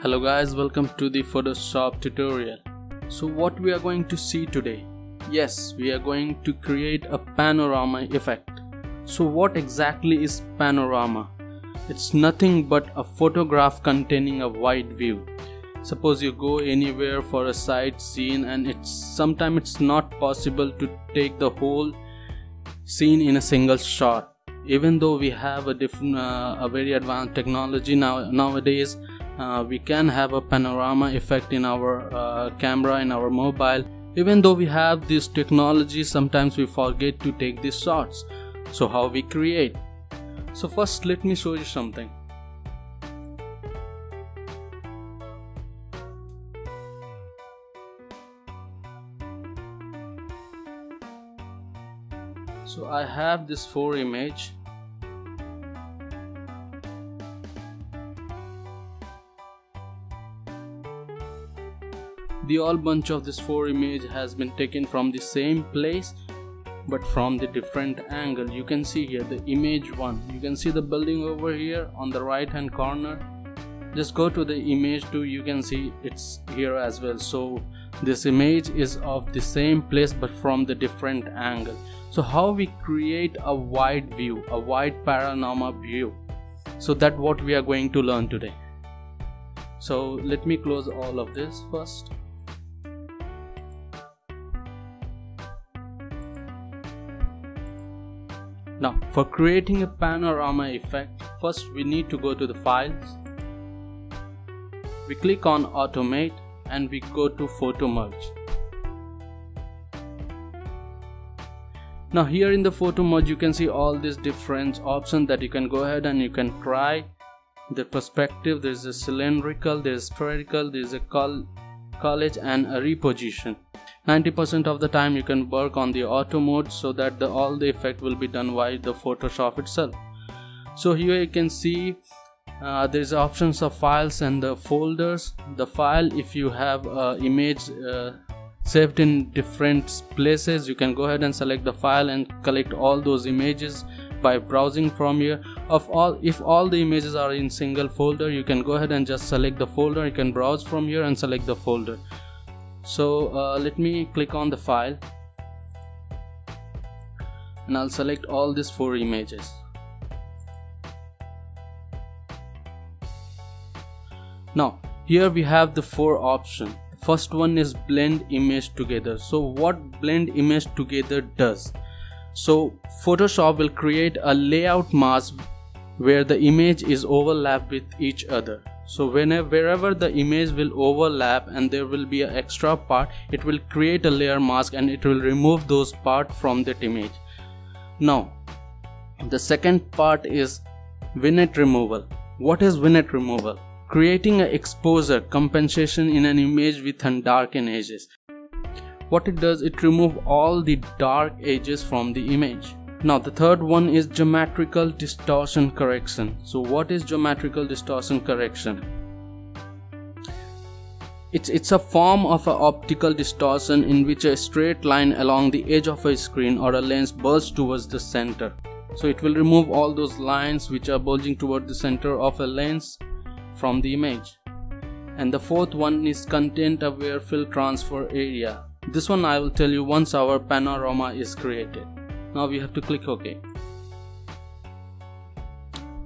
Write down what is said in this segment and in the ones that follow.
Hello guys, welcome to the Photoshop tutorial. So what we are going to see today? Yes, we are going to create a panorama effect. So what exactly is panorama? It's nothing but a photograph containing a wide view. Suppose you go anywhere for a sight scene and it's sometimes it's not possible to take the whole scene in a single shot even though we have a different uh, a very advanced technology now nowadays uh, we can have a panorama effect in our uh, camera in our mobile. Even though we have this technology sometimes we forget to take these shots. So how we create? So first let me show you something. So I have this four image the all bunch of this four image has been taken from the same place but from the different angle. You can see here the image one. You can see the building over here on the right hand corner. Just go to the image 2 you can see it's here as well. So this image is of the same place but from the different angle. So how we create a wide view a wide panorama view. So that what we are going to learn today. So let me close all of this first Now for creating a panorama effect, first we need to go to the files. We click on automate and we go to photo merge. Now here in the photo merge you can see all these different options that you can go ahead and you can try the perspective there's a cylindrical there's spherical there's a collage and a reposition 90% of the time you can work on the auto mode so that the, all the effect will be done by the Photoshop itself. So here you can see uh, there's options of files and the folders. The file if you have uh, image uh, saved in different places you can go ahead and select the file and collect all those images by browsing from here of all if all the images are in single folder you can go ahead and just select the folder. You can browse from here and select the folder. So uh, let me click on the file. And I'll select all these four images. Now here we have the four options. First one is blend image together. So what blend image together does? So Photoshop will create a layer mask where the image is overlapped with each other. So whenever wherever the image will overlap and there will be an extra part it will create a layer mask and it will remove those part from that image. Now the second part is vignette removal. What is vignette removal? Creating an exposure compensation in an image with darkened edges what it does it remove all the dark edges from the image now the third one is geometrical distortion correction. So what is geometrical distortion correction? It's, it's a form of an optical distortion in which a straight line along the edge of a screen or a lens bulges towards the center. So it will remove all those lines which are bulging toward the center of a lens from the image. And the fourth one is content aware fill transfer area. This one I will tell you once our panorama is created now we have to click ok.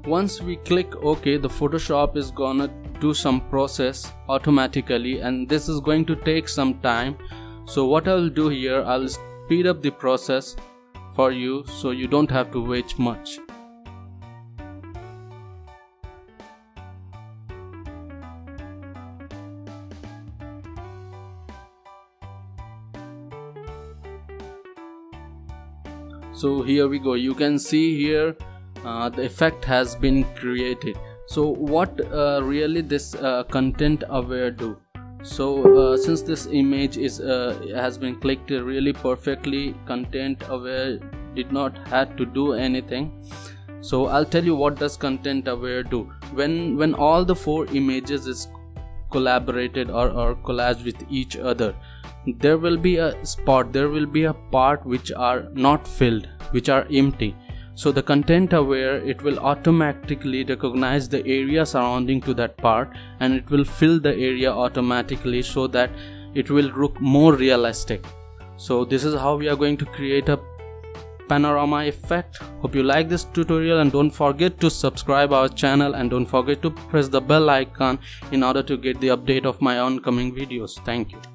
Once we click ok the photoshop is gonna do some process automatically and this is going to take some time. So what i'll do here i'll speed up the process for you so you don't have to wait much so here we go. You can see here uh, the effect has been created. So what uh, really this uh, content aware do? So uh, since this image is uh, has been clicked really perfectly content aware did not had to do anything. So i'll tell you what does content aware do. When when all the four images is collaborated or, or collaged with each other there will be a spot there will be a part which are not filled which are empty. So the content aware it will automatically recognize the area surrounding to that part and it will fill the area automatically so that it will look more realistic. So this is how we are going to create a panorama effect. Hope you like this tutorial and don't forget to subscribe our channel and don't forget to press the bell icon in order to get the update of my oncoming videos. Thank you